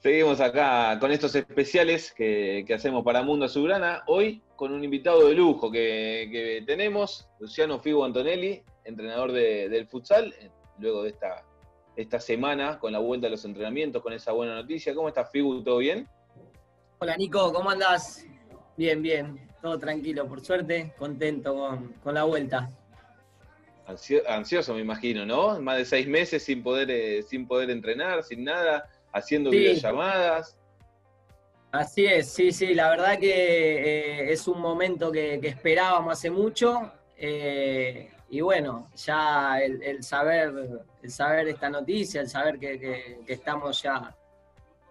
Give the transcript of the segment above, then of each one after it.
Seguimos acá con estos especiales que, hacemos para Mundo Azulgrana. Hoy con un invitado de lujo que, tenemos, Luciano Figo Antonelli, entrenador del futsal, luego de esta, esta semana con la vuelta a los entrenamientos, con esa buena noticia. ¿Cómo estás, Figo? ¿Todo bien? Hola, Nico, ¿cómo andás? Bien, bien, todo tranquilo, por suerte, contento con, la vuelta. ansioso, me imagino, ¿no? Más de seis meses sin poder, eh, sin poder entrenar, sin nada haciendo videollamadas. Así es, sí, sí, la verdad que eh, es un momento que, esperábamos hace mucho. Eh, y bueno, ya el, saber, el saber esta noticia, el saber que, estamos ya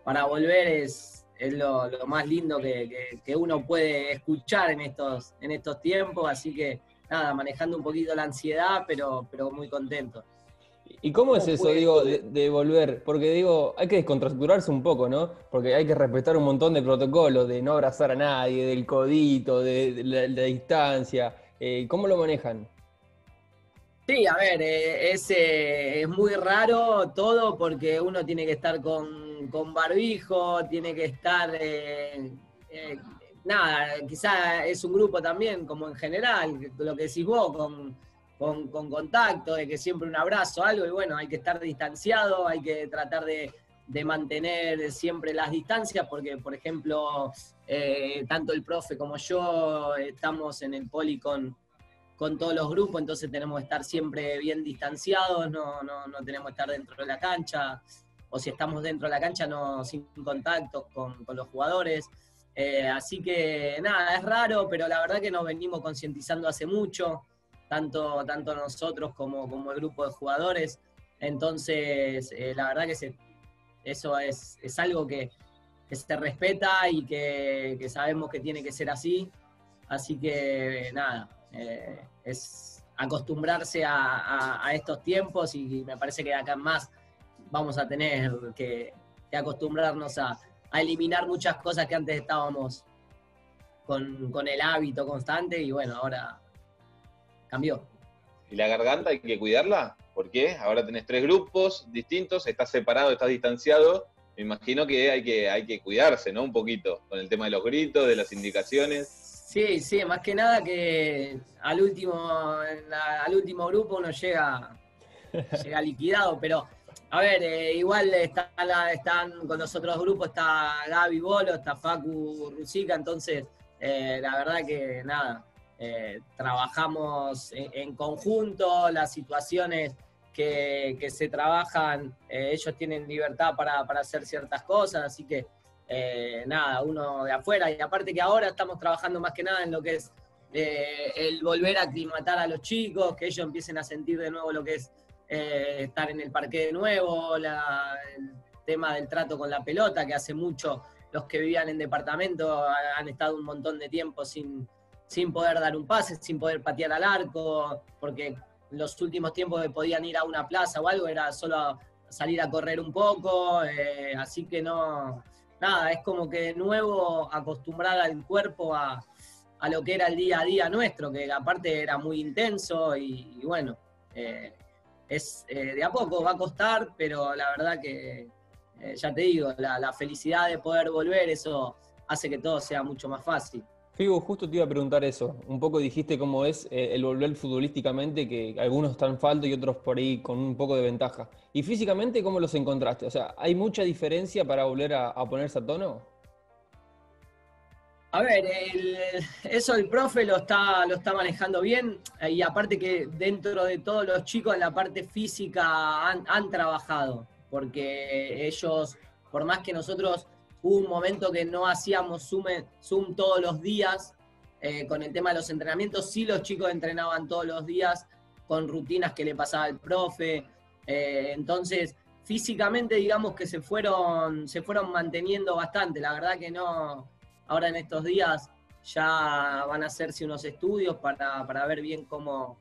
para volver es, es lo, más lindo que, uno puede escuchar en estos, en estos tiempos. Así que nada, manejando un poquito la ansiedad, pero, pero muy contento. ¿Y cómo es eso, digo, de, volver? Porque digo, hay que descontracturarse un poco, ¿no? Porque hay que respetar un montón de protocolos, de no abrazar a nadie, del codito, de, la, distancia. Eh, ¿Cómo lo manejan? Sí, a ver, eh, es, eh, es, muy raro todo porque uno tiene que estar con, con barbijo, tiene que estar... nada, quizá es un grupo también, como en general, lo que decís vos, con con, contacto, de que siempre un abrazo, algo, y bueno, hay que estar distanciado, hay que tratar de, mantener siempre las distancias, porque, por ejemplo, eh, tanto el profe como yo estamos en el poli con, con todos los grupos, entonces tenemos que estar siempre bien distanciados, no, no, no tenemos que estar dentro de la cancha, o si estamos dentro de la cancha, no sin contacto con, los jugadores. Eh, así que nada, es raro, pero la verdad que nos venimos concientizando hace mucho tanto, tanto nosotros como, como el grupo de jugadores. Entonces, eh, la verdad que eso es, es algo que, se respeta y que, sabemos que tiene que ser así. Así que, nada, eh, es acostumbrarse a, estos tiempos y me parece que de acá en más vamos a tener que, acostumbrarnos a, eliminar muchas cosas que antes estábamos con, con el hábito constante y bueno, ahora cambió. ¿Y la garganta hay que cuidarla? ¿Por qué? Ahora tenés tres grupos distintos, estás separado, estás distanciado. Me imagino que hay que, hay que cuidarse, ¿no? Un poquito, con el tema de los gritos, de las indicaciones. Sí, sí, más que nada que al último, al último grupo uno llega, llega liquidado, pero a ver, eh, igual está están con los otros grupos, está Gaby Bolo, está Facu Rusica, entonces eh, la verdad que nada, eh, trabajamos en, conjunto, las situaciones que, se trabajan, eh, ellos tienen libertad para, hacer ciertas cosas, así que eh, nada, uno de afuera, y aparte que ahora estamos trabajando más que nada en lo que es el volver a aclimatar a los chicos, que ellos empiecen a sentir de nuevo lo que es estar en el parque de nuevo, el tema del trato con la pelota, que hace mucho los que vivían en departamento han estado un montón de tiempo sin sin poder dar un pase, sin poder patear al arco, porque los últimos tiempos que podían ir a una plaza o algo era solo salir a correr un poco, eh, así que no, nada, es como que nuevo acostumbrar al cuerpo a, lo que era el día a día nuestro, que aparte era muy intenso y, bueno, eh, es eh, de a poco, va a costar, pero la verdad que, ya te digo, la felicidad de poder volver, eso hace que todo sea mucho más fácil. Figo, justo te iba a preguntar eso. Un poco dijiste cómo es eh, el volver futbolísticamente, que algunos están falto y otros por ahí con un poco de ventaja. ¿Y físicamente cómo los encontraste? O sea, ¿hay mucha diferencia para volver a, ponerse a tono? A ver, eso el profe lo está, lo está manejando bien y aparte que dentro de todos los chicos en la parte física han trabajado, porque ellos, por más que nosotros Hubo un momento que no hacíamos Zoom, todos los días eh, con el tema de los entrenamientos. Sí los chicos entrenaban todos los días con rutinas que le pasaba el profe. Eh, entonces, físicamente digamos que se fueron, se fueron manteniendo bastante. La verdad que no, ahora en estos días ya van a hacerse unos estudios para, ver bien cómo,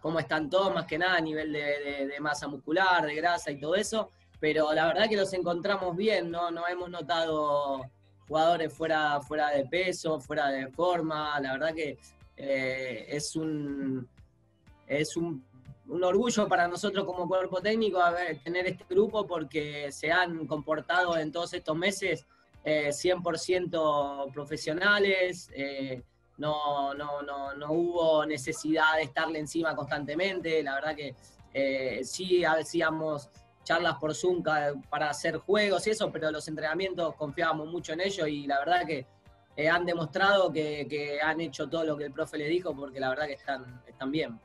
cómo están todos, más que nada a nivel de, masa muscular, de grasa y todo eso pero la verdad que los encontramos bien, no, no hemos notado jugadores fuera, fuera de peso, fuera de forma, la verdad que eh, es un es un un orgullo para nosotros como cuerpo técnico tener este grupo porque se han comportado en todos estos meses 100% eh, profesionales, eh, no, no, no, no, hubo necesidad de estarle encima constantemente, la verdad que eh, sí hacíamos charlas por Zoom para hacer juegos y eso, pero los entrenamientos confiábamos mucho en ellos y la verdad que han demostrado que, han hecho todo lo que el profe les dijo porque la verdad que están, están bien.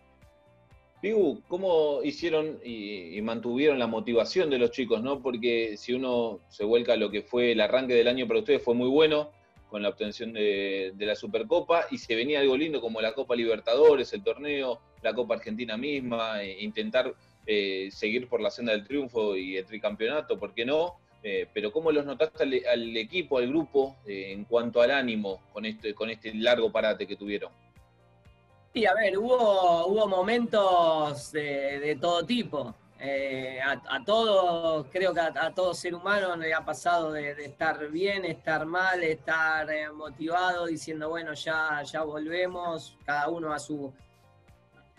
Pigu, ¿cómo hicieron y, mantuvieron la motivación de los chicos? ¿no? Porque si uno se vuelca a lo que fue el arranque del año para ustedes, fue muy bueno con la obtención de, la Supercopa y se venía algo lindo como la Copa Libertadores, el torneo, la Copa Argentina misma, e intentar eh, seguir por la senda del triunfo y el tricampeonato, ¿por qué no? Eh, pero ¿cómo los notaste al, equipo, al grupo, eh, en cuanto al ánimo con este, con este largo parate que tuvieron? Sí, a ver, hubo, momentos de, todo tipo. Eh, a, todos, creo que a, todo ser humano le ha pasado de, estar bien, estar mal, estar motivado, diciendo, bueno, ya volvemos, cada uno a su,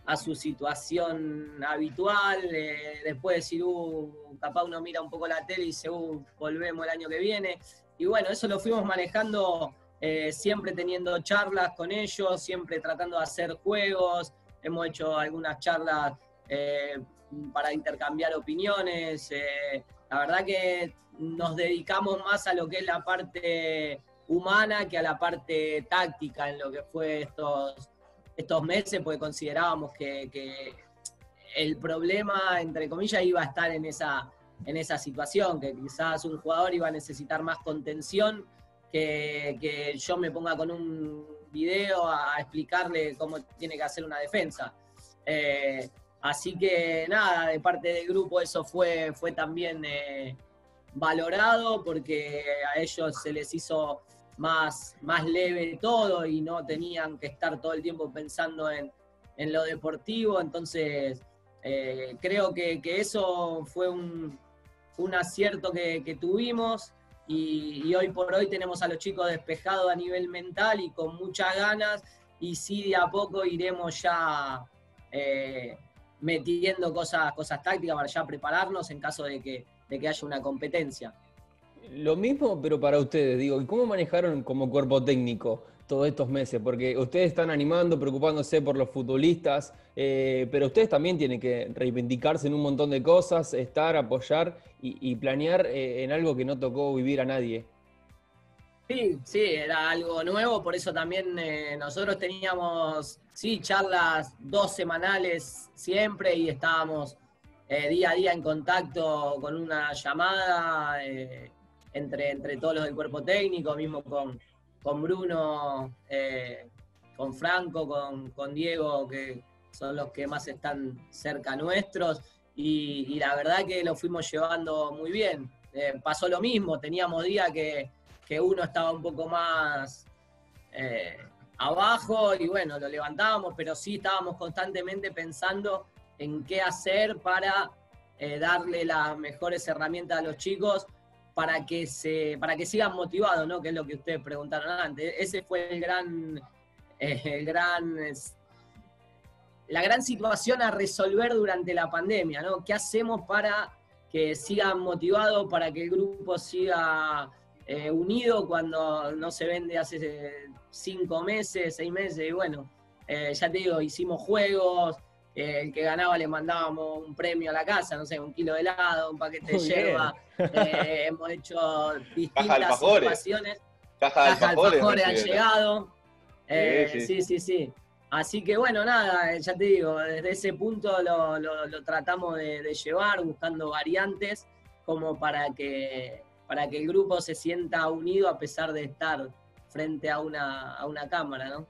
a su situación habitual. Eh, después decir, uh, capaz uno mira un poco la tele y dice, uh, volvemos el año que viene. Y bueno, eso lo fuimos manejando eh, siempre teniendo charlas con ellos, siempre tratando de hacer juegos, hemos hecho algunas charlas eh, para intercambiar opiniones, la verdad que nos dedicamos más a lo que es la parte humana que a la parte táctica en lo que fue estos, estos meses, porque considerábamos que, el problema, entre comillas, iba a estar en esa, en esa situación, que quizás un jugador iba a necesitar más contención que, yo me ponga con un video a, explicarle cómo tiene que hacer una defensa. Eh, así que nada, de parte del grupo eso fue, fue también eh, valorado porque a ellos se les hizo más, más leve todo y no tenían que estar todo el tiempo pensando en, lo deportivo. Entonces, eh, creo que, eso fue un, acierto que, que tuvimos. Y, hoy por hoy tenemos a los chicos despejados a nivel mental y con muchas ganas y sí de a poco iremos ya eh, metiendo cosas, cosas tácticas para ya prepararnos en caso de que, de que haya una competencia. Lo mismo, pero para ustedes, digo, ¿y cómo manejaron como cuerpo técnico? todos estos meses? Porque ustedes están animando, preocupándose por los futbolistas, eh, pero ustedes también tienen que reivindicarse en un montón de cosas, estar, apoyar y, planear eh, en algo que no tocó vivir a nadie. Sí, sí, era algo nuevo, por eso también eh, nosotros teníamos, sí, charlas dos semanales siempre y estábamos día a día en contacto con una llamada entre, entre todos los del cuerpo técnico, mismo con, con Bruno, eh, con Franco, con, Diego, que son los que más están cerca nuestros, y, la verdad que lo fuimos llevando muy bien. Eh, pasó lo mismo, teníamos días que, uno estaba un poco más eh, abajo y bueno, lo levantábamos, pero sí estábamos constantemente pensando en qué hacer para darle las mejores herramientas a los chicos para que se para que sigan motivados, ¿no? Que es lo que ustedes preguntaron antes. Ese fue el gran eh, el gran la gran situación a resolver durante la pandemia, ¿no? ¿Qué hacemos para que sigan motivados, para que el grupo siga eh, unido cuando no se vende hace cinco meses, seis meses? Y bueno, eh, ya te digo, hicimos juegos, el que ganaba le mandábamos un premio a la casa, no sé, un kilo de helado, un paquete de yerba. Eh, hemos hecho distintas situaciones. Caja de alfajores, han llegado. Eh, sí, sí, sí, Así que bueno, nada, ya te digo, desde ese punto lo, tratamos de, llevar, buscando variantes como para que, para que el grupo se sienta unido a pesar de estar frente a una, a una cámara, ¿no?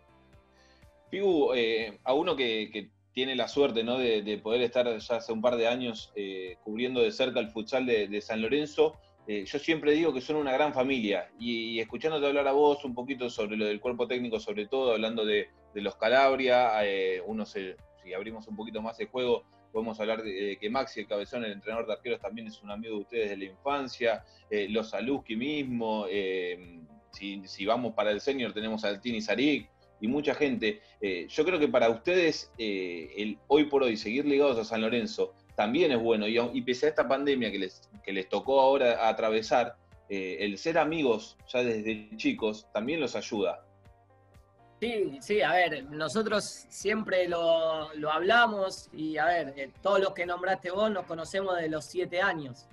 Pigu, eh, a uno que tiene la suerte ¿no? de, poder estar ya hace un par de años eh, cubriendo de cerca el futsal de, San Lorenzo. Eh, yo siempre digo que son una gran familia y, escuchándote hablar a vos un poquito sobre lo del cuerpo técnico, sobre todo hablando de, los Calabria, eh, uno si abrimos un poquito más el juego, podemos hablar de, que Maxi, el cabezón, el entrenador de arqueros, también es un amigo de ustedes de la infancia, los Aluski mismo, si, vamos para el senior tenemos al Tini Sarik, y mucha gente. Eh, yo creo que para ustedes, eh, el hoy por hoy, seguir ligados a San Lorenzo también es bueno. Y, pese a esta pandemia que les, que les tocó ahora atravesar, eh, el ser amigos ya desde chicos también los ayuda. Sí, sí, a ver, nosotros siempre lo, lo hablamos y a ver, todos los que nombraste vos nos conocemos de los siete años.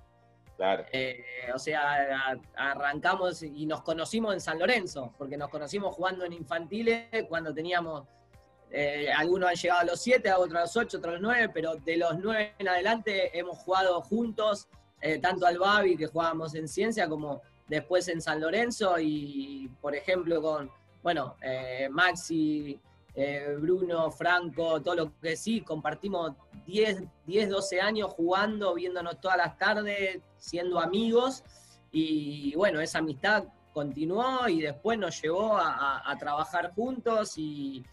Eh, o sea, arrancamos y nos conocimos en San Lorenzo, porque nos conocimos jugando en infantiles cuando teníamos, eh, algunos han llegado a los siete, otros a los ocho, otros a los nueve, pero de los nueve en adelante hemos jugado juntos, eh, tanto al Babi, que jugábamos en ciencia, como después en San Lorenzo, y por ejemplo con, bueno, Maxi, Bruno, Franco, todo lo que sí, compartimos 10, 10, 12 años jugando, viéndonos todas las tardes, siendo amigos. Y bueno, esa amistad continuó y después nos llevó a, trabajar juntos. Y,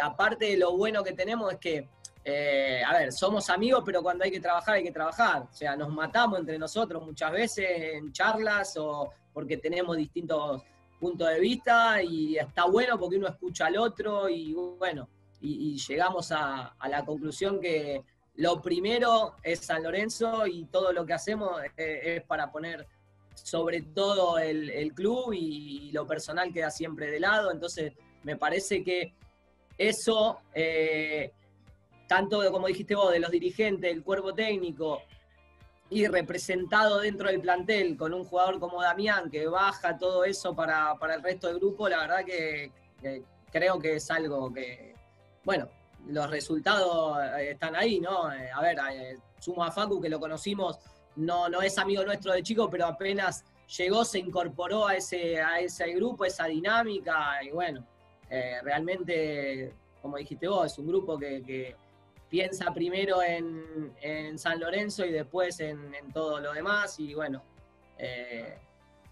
aparte de lo bueno que tenemos es que, eh, a ver, somos amigos, pero cuando hay que trabajar, hay que trabajar. O sea, nos matamos entre nosotros muchas veces en charlas o porque tenemos distintos puntos de vista y está bueno porque uno escucha al otro y bueno, y, llegamos a, la conclusión que lo primero es San Lorenzo y todo lo que hacemos es, para poner sobre todo el, club y, lo personal queda siempre de lado. Entonces, me parece que eso, eh, tanto como dijiste vos, de los dirigentes, el cuerpo técnico y representado dentro del plantel con un jugador como Damián que baja todo eso para, el resto del grupo, la verdad que creo que es algo que, bueno, los resultados eh, están ahí, ¿no? Eh, a ver, eh, sumo a Facu, que lo conocimos, no, no es amigo nuestro de chico, pero apenas llegó, se incorporó a ese, a ese grupo, esa dinámica, y bueno, realmente, como dijiste vos, es un grupo que, piensa primero en, San Lorenzo y después en, todo lo demás, y bueno,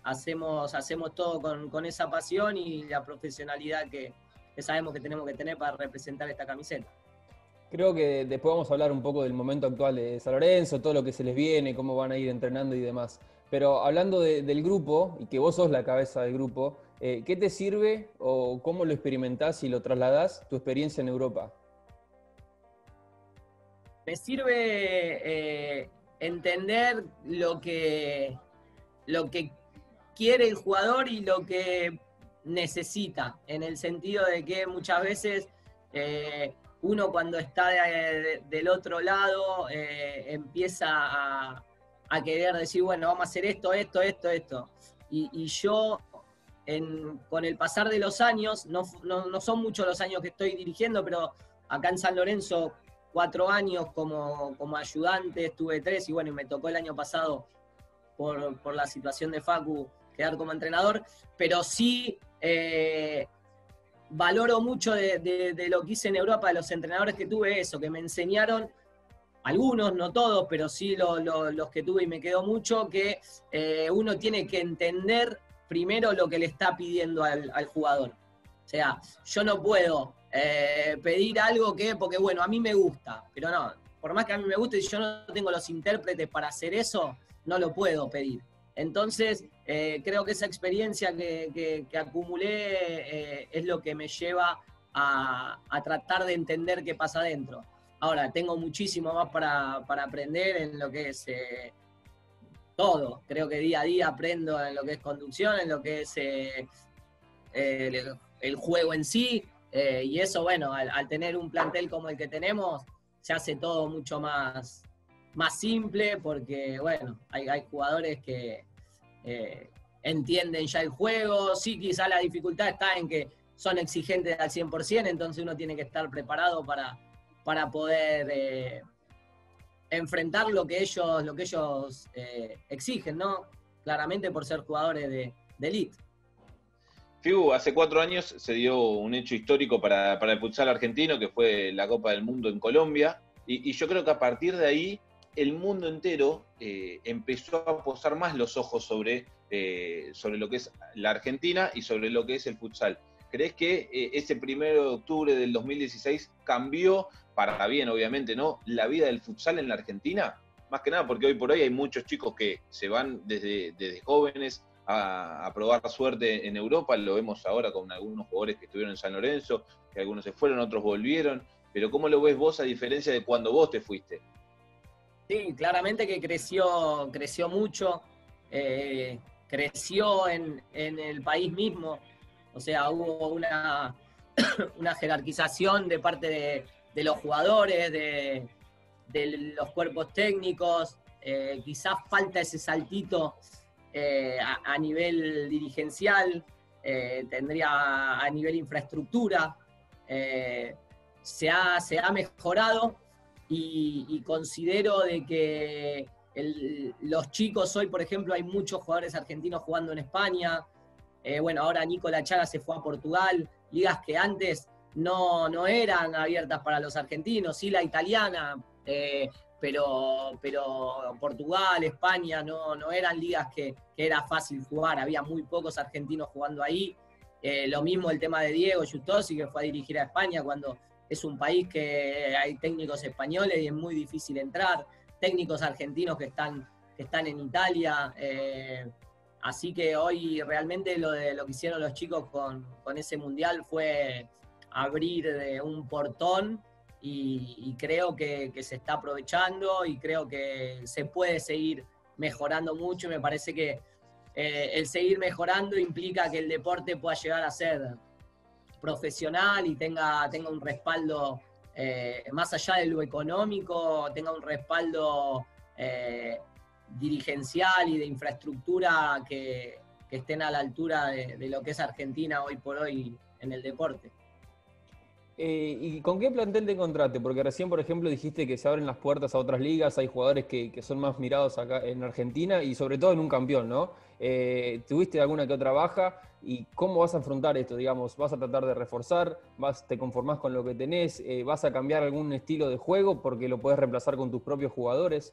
hacemos, hacemos todo con, con esa pasión y la profesionalidad que, que sabemos que tenemos que tener para representar esta camiseta. Creo que después vamos a hablar un poco del momento actual de San Lorenzo, todo lo que se les viene, cómo van a ir entrenando y demás. Pero hablando del grupo, y que vos sos la cabeza del grupo, eh, ¿qué te sirve o cómo lo experimentás y lo trasladás tu experiencia en Europa? Me sirve eh, entender lo que, lo que quiere el jugador y lo que necesita, en el sentido de que muchas veces eh, uno cuando está del otro lado eh, empieza a, querer decir, bueno, vamos a hacer esto, esto, esto, esto. Y, yo, con el pasar de los años, no, son muchos los años que estoy dirigiendo, pero acá en San Lorenzo, cuatro años como, como ayudante, estuve tres, y bueno, y me tocó el año pasado por, por la situación de Facu quedar como entrenador, pero sí eh, valoro mucho de, lo que hice en Europa, de los entrenadores que tuve, eso, que me enseñaron, algunos, no todos, pero sí los que tuve y me quedó mucho, que eh, uno tiene que entender primero lo que le está pidiendo al, jugador. O sea, yo no puedo eh, pedir algo que, porque bueno, a mí me gusta, pero no, por más que a mí me guste, si yo no tengo los intérpretes para hacer eso, no lo puedo pedir. Entonces, eh, creo que esa experiencia que, acumulé eh, es lo que me lleva a, tratar de entender qué pasa adentro. Ahora, tengo muchísimo más para, aprender en lo que es todo. Creo que día a día aprendo en lo que es conducción, en lo que es el, juego en sí. Y eso, bueno, al, tener un plantel como el que tenemos, se hace todo mucho más, más simple porque, bueno, hay, jugadores que eh, entienden ya el juego. Sí, quizá la dificultad está en que son exigentes al 100%, entonces uno tiene que estar preparado para, para poder eh, enfrentar lo que ellos, lo que ellos eh, exigen, ¿no? Claramente por ser jugadores de, elite. Figu, hace cuatro años se dio un hecho histórico para, el futsal argentino, que fue la Copa del Mundo en Colombia, y, yo creo que a partir de ahí el mundo entero eh, empezó a posar más los ojos sobre, eh, sobre lo que es la Argentina y sobre lo que es el futsal. ¿Crees que eh, ese primero de octubre del 2016 cambió, para bien obviamente, ¿no? la vida del futsal en la Argentina? Más que nada porque hoy por hoy hay muchos chicos que se van desde, desde jóvenes a, probar suerte en Europa, lo vemos ahora con algunos jugadores que estuvieron en San Lorenzo, que algunos se fueron, otros volvieron, pero ¿cómo lo ves vos a diferencia de cuando vos te fuiste? Sí, claramente que creció, creció mucho, eh, creció en, el país mismo, o sea, hubo una, una jerarquización de parte de, los jugadores, de, los cuerpos técnicos, eh, quizás falta ese saltito eh, a, nivel dirigencial, tendría a nivel infraestructura, se, ha, se ha mejorado, y, considero de que los chicos hoy, por ejemplo, hay muchos jugadores argentinos jugando en España. Eh, bueno, ahora Nicola Chaga se fue a Portugal, ligas que antes no, no eran abiertas para los argentinos, sí la italiana, eh, pero, pero Portugal, España no, no eran ligas que, era fácil jugar, había muy pocos argentinos jugando ahí. Eh, lo mismo el tema de Diego Justosi, que fue a dirigir a España cuando es un país que hay técnicos españoles y es muy difícil entrar, técnicos argentinos que están, que están en Italia. Eh, así que hoy realmente lo, de, lo que hicieron los chicos con, ese mundial fue abrir un portón y, creo que, se está aprovechando y creo que se puede seguir mejorando mucho. Me parece que eh, el seguir mejorando implica que el deporte pueda llegar a ser profesional y tenga, tenga un respaldo eh, más allá de lo económico, tenga un respaldo eh, dirigencial y de infraestructura que, estén a la altura de, lo que es Argentina hoy por hoy en el deporte. Eh, ¿Y con qué plantel te encontraste? Porque recién, por ejemplo, dijiste que se abren las puertas a otras ligas, hay jugadores que, son más mirados acá en Argentina y sobre todo en un campeón, ¿no? ¿Tuviste alguna que otra baja? ¿Y cómo vas a afrontar esto? Digamos, ¿vas a tratar de reforzar? Vas, ¿Te conformás con lo que tenés? Eh, ¿Vas a cambiar algún estilo de juego porque lo puedes reemplazar con tus propios jugadores?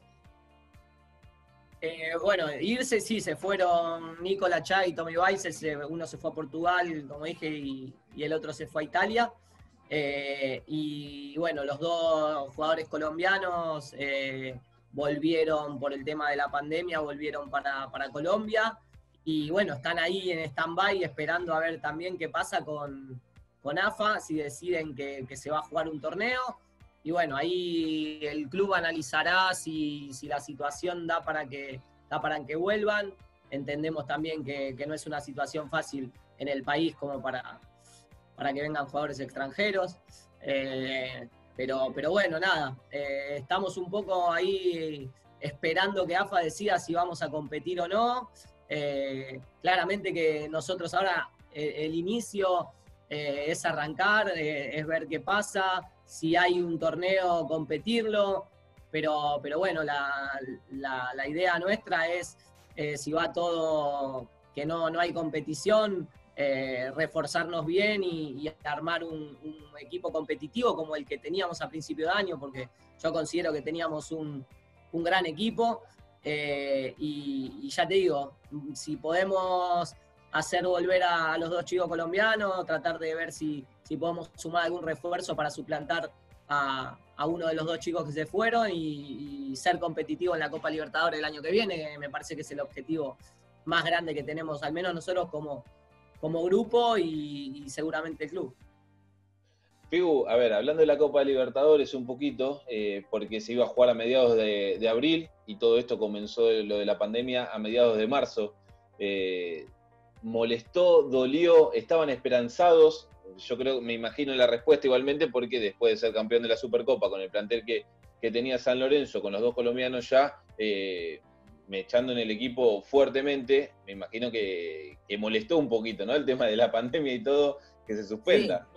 Eh, bueno, irse sí, se fueron Nicola Chá y Tommy Weiss, uno se fue a Portugal, como dije, y, el otro se fue a Italia. Eh, y bueno, los dos jugadores colombianos volvieron por el tema de la pandemia, volvieron para, para Colombia y bueno, están ahí en stand-by esperando a ver también qué pasa con, con AFA, si deciden que, se va a jugar un torneo. Y bueno, ahí el club analizará si, la situación da para, que, da para que vuelvan. Entendemos también que, no es una situación fácil en el país como para, para que vengan jugadores extranjeros. Eh, pero, pero bueno, nada, eh, estamos un poco ahí esperando que AFA decida si vamos a competir o no. Eh, claramente que nosotros ahora el inicio es arrancar, es ver qué pasa, si hay un torneo, competirlo, pero, pero bueno, la, idea nuestra es, si va todo, que no, no hay competición, reforzarnos bien y, armar un, equipo competitivo como el que teníamos a principio de año, porque yo considero que teníamos un, un gran equipo. Eh, y, ya te digo, si podemos hacer volver a, los dos chicos colombianos, tratar de ver si, si podemos sumar algún refuerzo para suplantar a, uno de los dos chicos que se fueron y, ser competitivo en la Copa Libertadores el año que viene, me parece que es el objetivo más grande que tenemos, al menos nosotros como, como grupo y seguramente el club a ver, hablando de la Copa Libertadores un poquito, eh, porque se iba a jugar a mediados de, abril y todo esto comenzó lo de la pandemia a mediados de marzo. Eh, molestó, dolió, estaban esperanzados. Yo creo, me imagino la respuesta igualmente, porque después de ser campeón de la Supercopa con el plantel que, tenía San Lorenzo, con los dos colombianos ya, eh, echando en el equipo fuertemente, me imagino que, molestó un poquito, ¿no? El tema de la pandemia y todo, que se suspenda.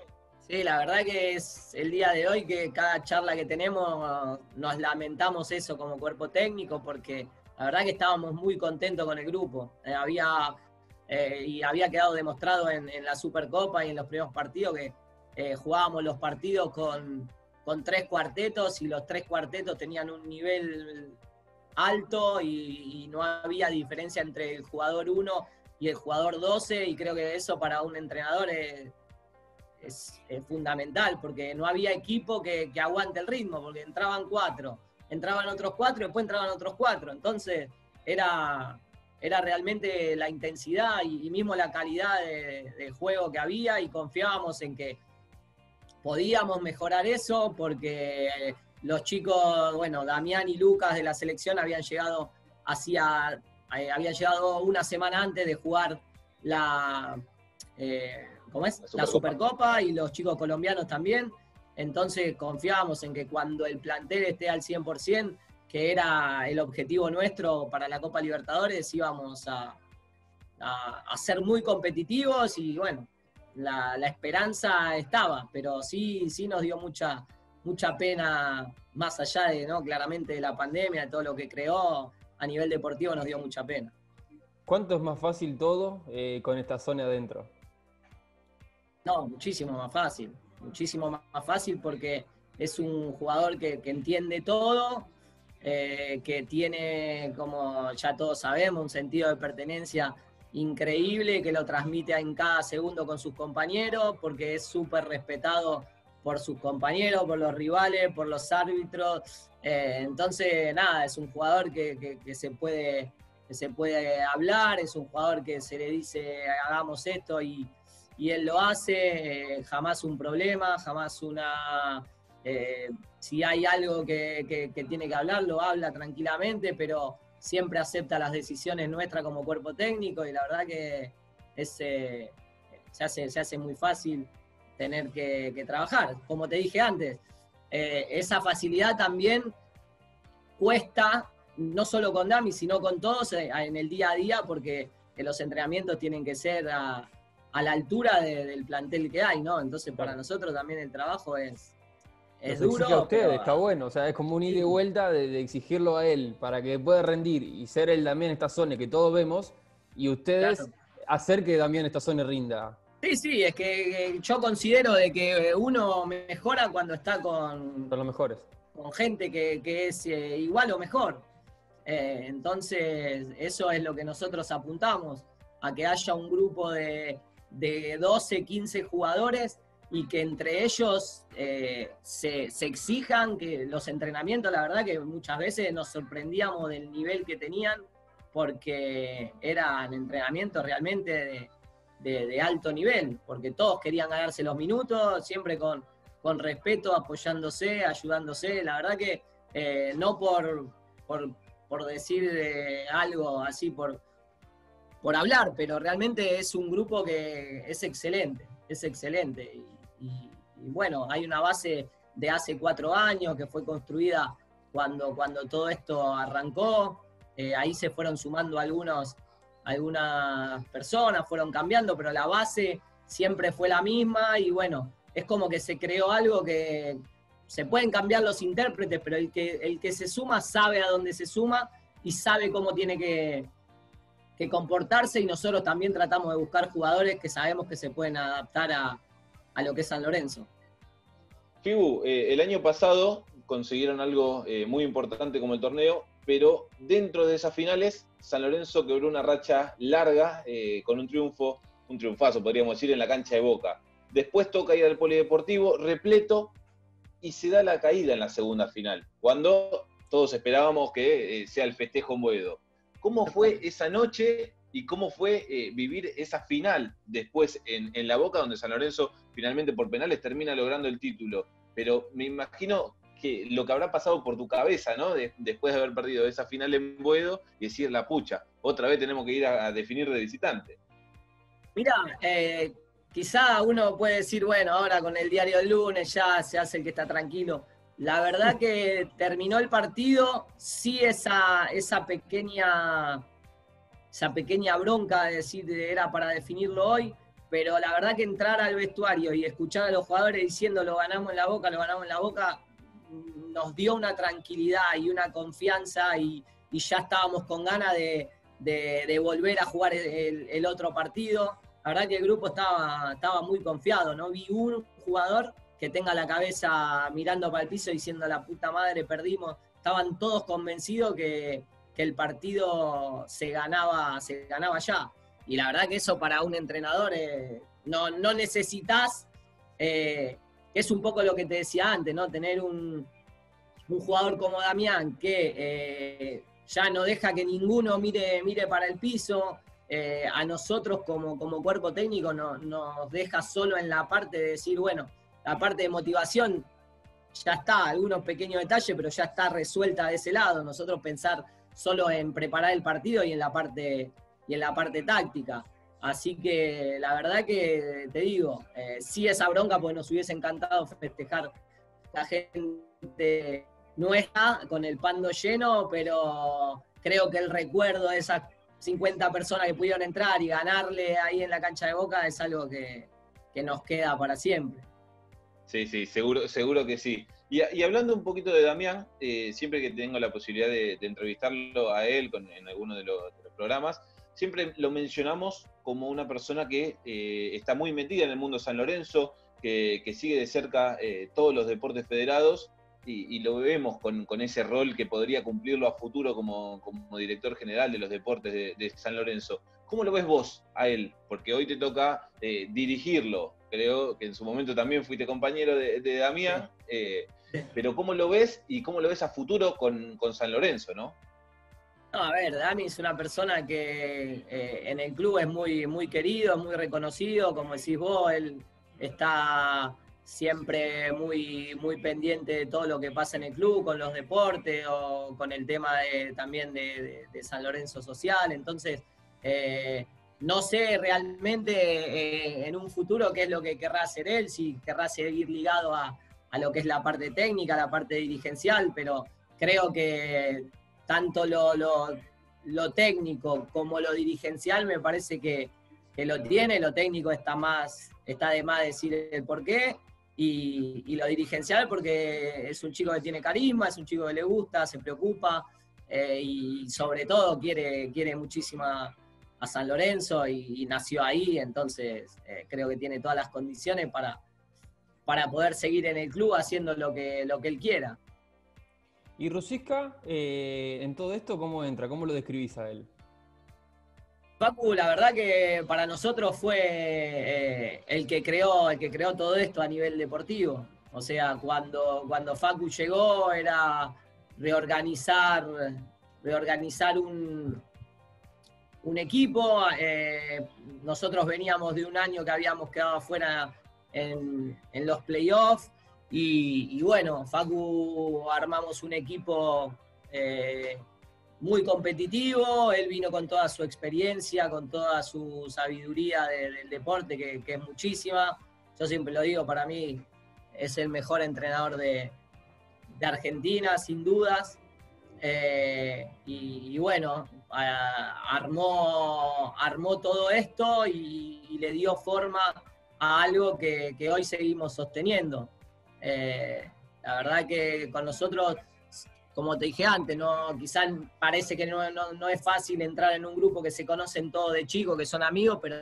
Sí, la verdad que es el día de hoy que cada charla que tenemos nos lamentamos eso como cuerpo técnico porque la verdad que estábamos muy contentos con el grupo. Eh, había, eh, y había quedado demostrado en, la Supercopa y en los primeros partidos que eh, jugábamos los partidos con, tres cuartetos y los tres cuartetos tenían un nivel alto y, no había diferencia entre el jugador 1 y el jugador 12 y creo que eso para un entrenador es fundamental, porque no había equipo que, aguante el ritmo, porque entraban cuatro, entraban otros cuatro y después entraban otros cuatro. Entonces era, era realmente la intensidad y, mismo la calidad de, juego que había y confiábamos en que podíamos mejorar eso porque los chicos, bueno, Damián y Lucas de la selección habían llegado hacía, eh, habían llegado una semana antes de jugar la, eh, ¿cómo es? la Supercopa y los chicos colombianos también. Entonces confiábamos en que cuando el plantel esté al 100%, que era el objetivo nuestro para la Copa Libertadores, íbamos a, a, ser muy competitivos y bueno, la, esperanza estaba, pero sí, sí nos dio mucha, mucha pena, más allá de, ¿no? Claramente de la pandemia, de todo lo que creó, a nivel deportivo nos dio mucha pena. ¿Cuánto es más fácil todo eh, con esta zona adentro? No, muchísimo más fácil muchísimo más fácil porque es un jugador que, entiende todo, eh, que tiene, como ya todos sabemos, un sentido de pertenencia increíble, que lo transmite en cada segundo con sus compañeros, porque es súper respetado por sus compañeros, por los rivales, por los árbitros. Eh, entonces, nada, es un jugador que, se puede, que se puede hablar, es un jugador que se le dice hagamos esto y, y él lo hace, eh, jamás un problema, jamás una... Eh, si hay algo que, tiene que hablar, lo habla tranquilamente, pero siempre acepta las decisiones nuestras como cuerpo técnico y la verdad que es, se, hace, se hace muy fácil tener que, trabajar. Como te dije antes, esa facilidad también cuesta, no solo con Dami, sino con todos en el día a día, porque los entrenamientos tienen que ser a, a la altura del plantel que hay, ¿no? Entonces para nosotros también el trabajo es, es duro. a ustedes, está bueno, o sea, es como un ida y vuelta de, exigirlo a él para que pueda rendir y ser él también esta zona que todos vemos y ustedes hacer que también esta zona rinda. Sí, sí, es que yo considero de que uno mejora cuando está con... Con los mejores. Con gente que, es eh, igual o mejor. Eh, entonces, eso es lo que nosotros apuntamos, a que haya un grupo de, de 12, 15 jugadores y que entre ellos eh, se, exijan que los entrenamientos, la verdad que muchas veces nos sorprendíamos del nivel que tenían porque eran entrenamientos realmente de, alto nivel, porque todos querían ganarse los minutos, siempre con, con respeto, apoyándose, ayudándose, la verdad que eh, no por, por, decir algo así, por, por hablar, pero realmente es un grupo que es excelente, es excelente. Y, bueno, hay una base de hace cuatro años que fue construida cuando, cuando todo esto arrancó. Eh, ahí se fueron sumando algunos, algunas personas, fueron cambiando, pero la base siempre fue la misma y bueno, es como que se creó algo que se pueden cambiar los intérpretes, pero el que, el que se suma sabe a dónde se suma y sabe cómo tiene que, que comportarse y nosotros también tratamos de buscar jugadores que sabemos que se pueden adaptar a, lo que es San Lorenzo. Fibu, eh, el año pasado consiguieron algo eh, muy importante como el torneo, pero dentro de esas finales, San Lorenzo quebró una racha larga eh, con un triunfo, un triunfazo podríamos decir, en la cancha de Boca. Después toca ir al Polideportivo, repleto, y se da la caída en la segunda final, cuando todos esperábamos que sea el festejo en Boedo. ¿Cómo fue esa noche y cómo fue eh, vivir esa final después en, La Boca, donde San Lorenzo finalmente por penales termina logrando el título? Pero me imagino que lo que habrá pasado por tu cabeza, ¿no? después de haber perdido esa final en Buedo y decir la pucha, otra vez tenemos que ir a, definir de visitante. Mira, eh, quizá uno puede decir, bueno, ahora con el diario del lunes ya se hace el que está tranquilo. La verdad que terminó el partido, sí esa, esa pequeña esa pequeña bronca de decir era para definirlo hoy, pero la verdad que entrar al vestuario y escuchar a los jugadores diciendo lo ganamos en la boca, lo ganamos en la boca, nos dio una tranquilidad y una confianza y, ya estábamos con ganas de, volver a jugar el, otro partido. La verdad que el grupo estaba, estaba muy confiado, ¿no? Vi un jugador que tenga la cabeza mirando para el piso diciendo la puta madre, perdimos. Estaban todos convencidos que, el partido se ganaba, se ganaba ya. Y la verdad que eso para un entrenador eh, no, no, necesitas, eh, es un poco lo que te decía antes, ¿no? Tener un, jugador como Damián que eh, ya no deja que ninguno mire, mire para el piso. Eh, a nosotros como, como cuerpo técnico no, nos deja solo en la parte de decir, bueno, la parte de motivación ya está, algunos pequeños detalles, pero ya está resuelta de ese lado. Nosotros pensar solo en preparar el partido y en la parte, y en la parte táctica. Así que la verdad que te digo, eh, sí esa bronca, pues nos hubiese encantado festejar la gente no con el pando lleno, pero creo que el recuerdo de esas 50 personas que pudieron entrar y ganarle ahí en la cancha de Boca es algo que, nos queda para siempre. Sí, sí, seguro, seguro que sí. Y, hablando un poquito de Damián, eh, siempre que tengo la posibilidad de, entrevistarlo a él en alguno de los, programas, siempre lo mencionamos como una persona que eh, está muy metida en el mundo San Lorenzo, que, sigue de cerca eh, todos los deportes federados y, lo vemos con, ese rol que podría cumplirlo a futuro como, director general de los deportes de, San Lorenzo. ¿Cómo lo ves vos a él? Porque hoy te toca eh, dirigirlo. Creo que en su momento también fuiste compañero de, Damián. Eh, pero ¿cómo lo ves y cómo lo ves a futuro con, San Lorenzo, no? A ver, Dami es una persona que eh, en el club es muy, muy querido, muy reconocido, como decís vos, él está siempre muy, muy pendiente de todo lo que pasa en el club, con los deportes o con el tema de, también de, San Lorenzo Social. Entonces, eh, no sé realmente eh, en un futuro qué es lo que querrá hacer él, si querrá seguir ligado a, lo que es la parte técnica, la parte dirigencial, pero creo que tanto lo, lo, técnico como lo dirigencial me parece que, que lo tiene, lo técnico está más, está de más decir el por qué, y, lo dirigencial porque es un chico que tiene carisma, es un chico que le gusta, se preocupa eh, y sobre todo quiere, quiere muchísimo a, San Lorenzo y, nació ahí, entonces eh, creo que tiene todas las condiciones para, para poder seguir en el club haciendo lo que, lo que él quiera. ¿Y Rusiska, eh, en todo esto, cómo entra? ¿Cómo lo describís a él? Facu, la verdad que para nosotros fue eh, el que creó, el que creó todo esto a nivel deportivo. O sea, cuando, cuando Facu llegó era reorganizar, reorganizar un, un equipo. Eh, nosotros veníamos de un año que habíamos quedado afuera en, los playoffs. Y, bueno, Facu armamos un equipo eh, muy competitivo, él vino con toda su experiencia, con toda su sabiduría del deporte, que, es muchísima. Yo siempre lo digo, para mí es el mejor entrenador de, Argentina, sin dudas. Eh, y, bueno, armó, armó todo esto y, le dio forma a algo que, hoy seguimos sosteniendo. Eh, la verdad que con nosotros como te dije antes, no, quizás parece que no, es fácil entrar en un grupo que se conocen todos de chicos, que son amigos, pero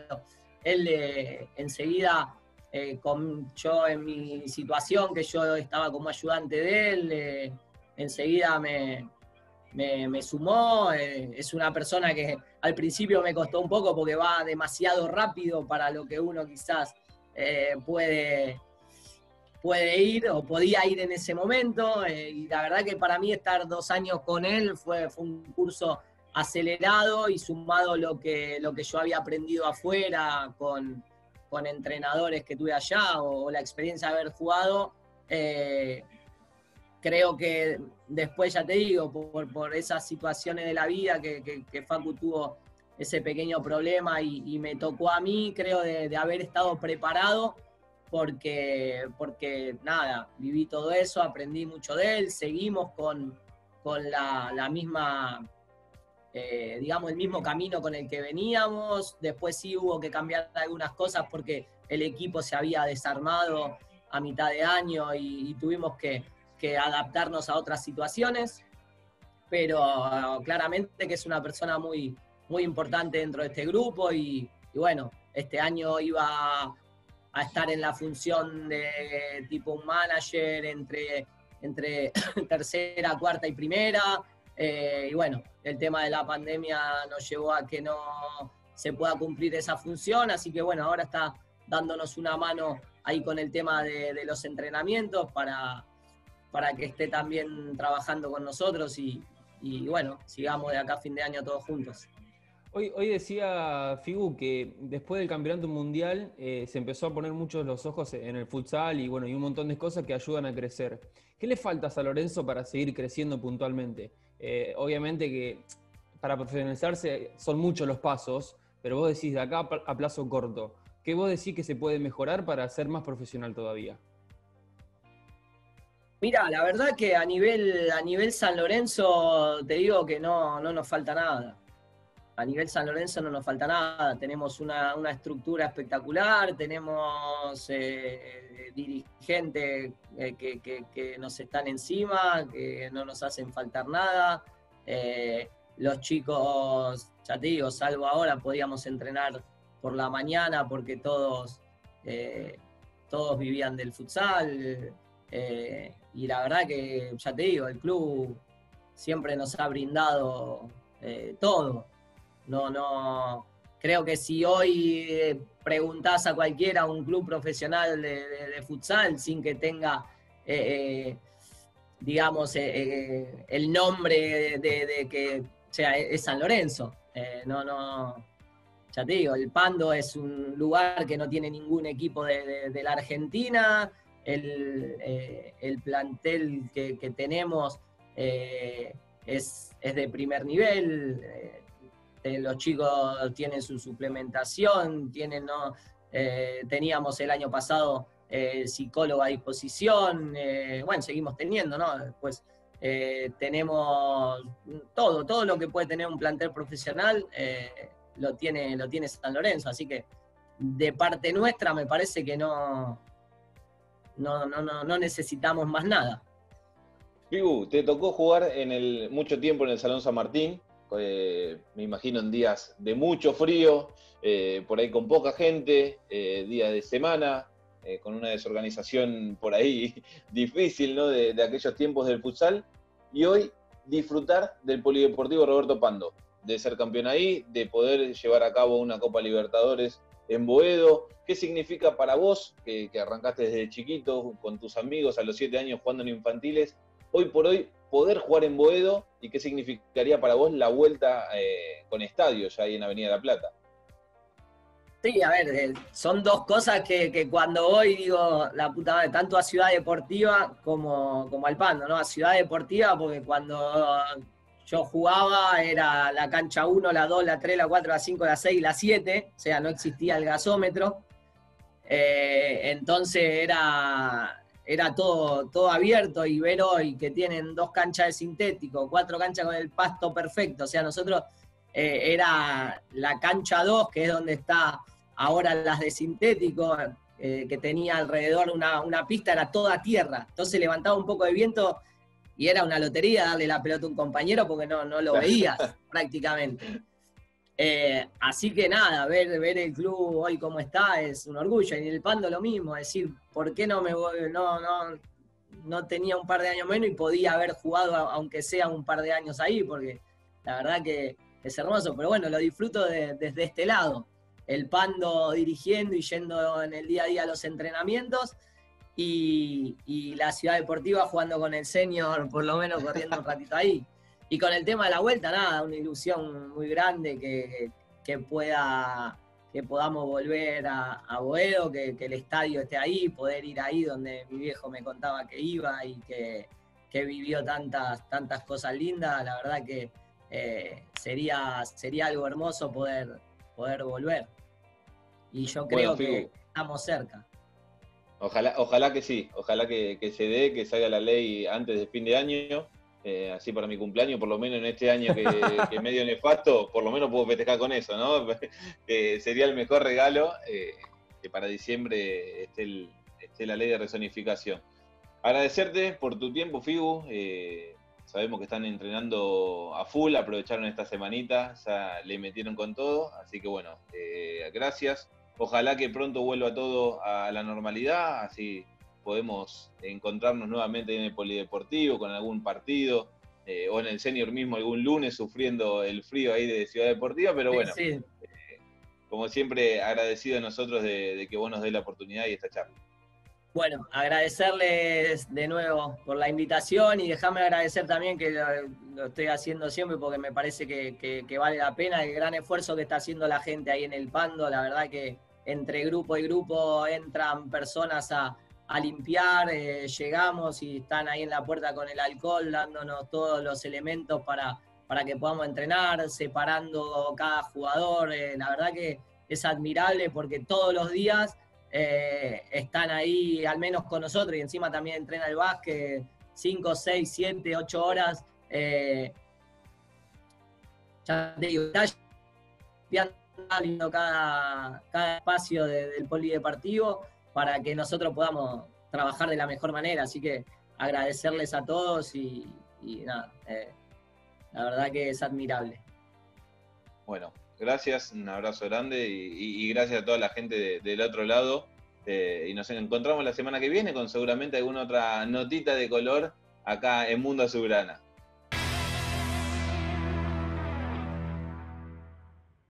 él eh, enseguida, eh, con, yo en mi situación, que yo estaba como ayudante de él, enseguida me, me, sumó. es una persona que al principio me costó un poco porque va demasiado rápido para lo que uno quizás puede puede ir o podía ir en ese momento. Eh, y la verdad que para mí estar dos años con él fue, fue un curso acelerado y sumado lo que, lo que yo había aprendido afuera con, con entrenadores que tuve allá o, la experiencia de haber jugado. Eh, creo que después, ya te digo, por, por esas situaciones de la vida que, que, Facu tuvo ese pequeño problema y, me tocó a mí, creo, de, de haber estado preparado porque, porque nada, viví todo eso, aprendí mucho de él, seguimos con, con la, misma, eh, digamos, el mismo camino con el que veníamos, después sí hubo que cambiar algunas cosas porque el equipo se había desarmado a mitad de año y, tuvimos que, adaptarnos a otras situaciones, pero ah, claramente que es una persona muy, muy importante dentro de este grupo y, y bueno, este año iba a estar en la función de tipo un manager entre, entre tercera, cuarta y primera. Eh, y bueno, el tema de la pandemia nos llevó a que no se pueda cumplir esa función, así que bueno, ahora está dándonos una mano ahí con el tema de, los entrenamientos para, para que esté también trabajando con nosotros y, y bueno, sigamos de acá a fin de año todos juntos. Hoy, decía Figu que después del campeonato mundial eh, se empezó a poner muchos los ojos en el futsal y bueno, y un montón de cosas que ayudan a crecer. ¿Qué le falta a San Lorenzo para seguir creciendo puntualmente? Eh, obviamente que para profesionalizarse son muchos los pasos, pero vos decís de acá a plazo corto, ¿qué vos decís que se puede mejorar para ser más profesional todavía? Mira, la verdad que a nivel, a nivel San Lorenzo te digo que no, no nos falta nada a nivel San Lorenzo no nos falta nada, tenemos una, estructura espectacular, tenemos eh, dirigentes eh, que, nos están encima, que no nos hacen faltar nada. Eh, los chicos, ya te digo, salvo ahora, podíamos entrenar por la mañana porque todos, todos vivían del futsal. y la verdad que, ya te digo, el club siempre nos ha brindado todo. No, no. Creo que si hoy eh, preguntás a cualquiera, un club profesional de, futsal, sin que tenga, eh, eh, digamos, el nombre de, que sea, es San Lorenzo. no, no. Ya te digo, el Pando es un lugar que no tiene ningún equipo de, la Argentina. El, plantel que, tenemos es, es, de primer nivel este, los chicos tienen su suplementación, tienen, ¿no? Eh, teníamos el año pasado eh, psicólogo a disposición, eh, bueno, seguimos teniendo, ¿no? Después tenemos todo, todo lo que puede tener un plantel profesional lo, tiene, lo tiene San Lorenzo, así que de parte nuestra me parece que no, no, no, no necesitamos más nada. Pigu, te tocó jugar en el, mucho tiempo en el Salón San Martín, eh, me imagino en días de mucho frío, eh, por ahí con poca gente, eh, días de semana, con una desorganización por ahí difícil ¿no? de, aquellos tiempos del futsal, y hoy disfrutar del Polideportivo Roberto Pando, de ser campeón ahí, de poder llevar a cabo una Copa Libertadores en Boedo. ¿Qué significa para vos, que, que arrancaste desde chiquito con tus amigos a los siete años jugando en infantiles, hoy por hoy poder jugar en Boedo y qué significaría para vos la vuelta eh, con estadio ya ahí en Avenida La Plata. Sí, a ver, eh, son dos cosas que, cuando voy digo, la puta madre, tanto a Ciudad Deportiva como, como al Pando, ¿no? A Ciudad Deportiva, porque cuando yo jugaba era la cancha 1, la 2, la 3, la 4, la 5, la 6, la 7, o sea, no existía el gasómetro. Eh, entonces era, era todo, todo abierto y ver hoy que tienen dos canchas de sintético, cuatro canchas con el pasto perfecto, o sea, nosotros eh, era la cancha 2, que es donde está ahora las de sintético, eh, que tenía alrededor una, una, pista, era toda tierra, entonces levantaba un poco de viento y era una lotería darle la pelota a un compañero porque no, no lo veías prácticamente. Eh, así que nada, ver, ver el club hoy como está es un orgullo. Y el Pando lo mismo, decir, ¿por qué no me voy? No, no, no tenía un par de años menos y podía haber jugado, aunque sea un par de años ahí, porque la verdad que es hermoso. Pero bueno, lo disfruto desde este lado. El Pando dirigiendo y yendo en el día a día a los entrenamientos. Y, y la ciudad deportiva jugando con el senior, por lo menos corriendo un ratito ahí. Y con el tema de la vuelta, nada, una ilusión muy grande que, pueda que podamos volver a, a Boedo, que, el estadio esté ahí, poder ir ahí donde mi viejo me contaba que iba y que, vivió tantas, tantas cosas lindas, la verdad que eh, sería, sería algo hermoso poder, poder volver. Y yo creo que estamos cerca. Ojalá, ojalá que sí, ojalá que, que se dé, que salga la ley antes de fin de año eh, así para mi cumpleaños, por lo menos en este año que, que medio nefasto, por lo menos puedo festejar con eso, ¿no? sería el mejor regalo eh, que para diciembre esté, la ley de resonificación. Agradecerte por tu tiempo, Figu. Eh, sabemos que están entrenando a full, aprovecharon esta semanita, ya le metieron con todo, así que bueno, gracias. Ojalá que pronto vuelva todo a la normalidad, así podemos encontrarnos nuevamente en el polideportivo con algún partido eh, o en el senior mismo algún lunes sufriendo el frío ahí de Ciudad Deportiva, pero bueno, eh, como siempre agradecido a nosotros de, que vos nos dé la oportunidad y esta charla. Bueno, agradecerles de nuevo por la invitación y déjame agradecer también que lo, estoy haciendo siempre porque me parece que, vale la pena el gran esfuerzo que está haciendo la gente ahí en el Pando. La verdad que entre grupo y grupo entran personas a, limpiar, eh, llegamos y están ahí en la puerta con el alcohol dándonos todos los elementos para, para que podamos entrenar, separando cada jugador. Eh, la verdad que es admirable porque todos los días eh, están ahí al menos con nosotros y encima también entrena el básquet 5, 6, 7, 8 horas. Ya te digo, está cada, cada espacio del polideportivo para que nosotros podamos trabajar de la mejor manera. Así que agradecerles a todos y, nada, eh, la verdad que es admirable. Bueno, gracias, un abrazo grande y, gracias a toda la gente del otro lado. Eh, y nos encontramos la semana que viene con seguramente alguna otra notita de color acá en Mundo Azulgrana.